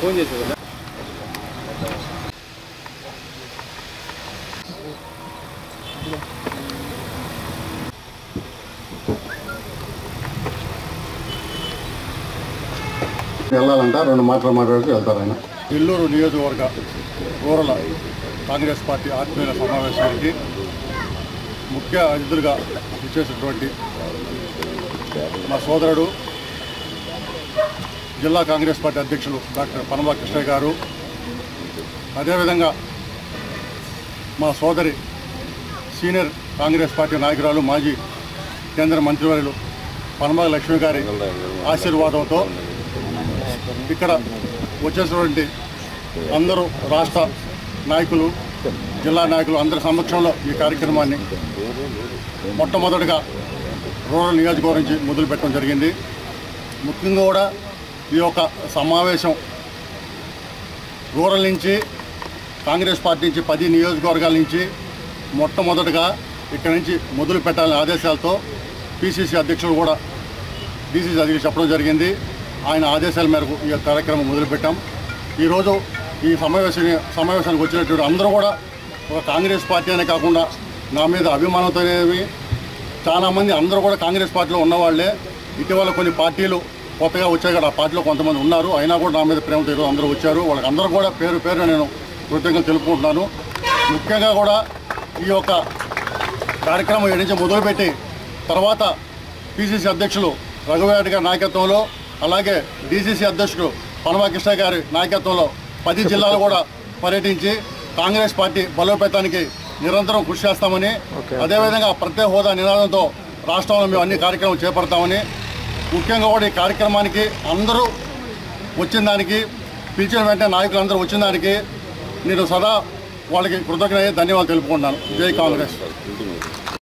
Phone చేసేది వెళ్ళాలంట రెండు మాటలు మాట్లాడుతూ వెళ్తారు ఆయన. నెల్లూరు నియోజకవర్గ రూరల్ కాంగ్రెస్ పార్టీ ఆత్మీయ సమావేశానికి ముఖ్య అతిథులుగా ఇచ్చేసినటువంటి మా సోదరుడు జిల్లా కాంగ్రెస్ పార్టీ అధ్యక్షులు డాక్టర్ పనమ కృష్ణయ్య గారు. అదేవిధంగా మా సోదరి సీనియర్ కాంగ్రెస్ పార్టీ నాయకురాలు మాజీ కేంద్ర మంత్రివర్యులు పనమ లక్ష్మి గారి ఆశీర్వాదంతో ఇక్కడ వచ్చేసినటువంటి అందరూ రాష్ట్ర నాయకులు జిల్లా నాయకులు అందరి సమక్షంలో ఈ కార్యక్రమాన్ని మొట్టమొదటిగా రూరల్ నియోజకవర్గం నుంచి మొదలు పెట్టడం జరిగింది. ముఖ్యంగా కూడా ఈ యొక్క సమావేశం రూరల్ నుంచి కాంగ్రెస్ పార్టీ నుంచి పది నియోజకవర్గాల నుంచి మొట్టమొదటిగా ఇక్కడ నుంచి మొదలు పెట్టాలనే ఆదేశాలతో పిసిసి అధ్యక్షుడు కూడా డీసీసీ అధ్యక్షుడు చెప్పడం జరిగింది. ఆయన ఆదేశాల మేరకు ఈ కార్యక్రమం మొదలుపెట్టాం ఈరోజు ఈ సమావేశం సమావేశానికి వచ్చినటువంటి అందరూ కూడా ఒక కాంగ్రెస్ పార్టీ అనే కాకుండా నా మీద అభిమానంతోనేవి చాలామంది అందరూ కూడా కాంగ్రెస్ పార్టీలో ఉన్నవాళ్ళే. ఇటీవల కొన్ని పార్టీలు కొత్తగా వచ్చాయి కదా ఆ పార్టీలో కొంతమంది ఉన్నారు. అయినా కూడా నా మీద ప్రేమతో ఈరోజు అందరూ వచ్చారు. వాళ్ళకి అందరూ కూడా పేరు పేరు నేను కృతజ్ఞతలు తెలుపుకుంటున్నాను. ముఖ్యంగా కూడా ఈ యొక్క కార్యక్రమం ఏడు నుంచి మొదలుపెట్టి తర్వాత పిసిసి అధ్యక్షులు రఘువేట గారి నాయకత్వంలో అలాగే డిసిసి అధ్యక్షుడు పనమా కృష్ణ గారి నాయకత్వంలో పది జిల్లాలు కూడా పర్యటించి కాంగ్రెస్ పార్టీ బలోపేతానికి నిరంతరం కృషి చేస్తామని అదేవిధంగా ప్రత్యేక హోదా నినాదంతో రాష్ట్రంలో మేము అన్ని కార్యక్రమాలు చేపడతామని ముఖ్యంగా కూడా ఈ కార్యక్రమానికి అందరూ వచ్చిన దానికి పిలిచిన వెంటనే నాయకులు అందరూ వచ్చిన దానికి నేను సదా వాళ్ళకి కృతజ్ఞత ధన్యవాదాలు తెలుపుకుంటున్నాను. జై కాంగ్రెస్.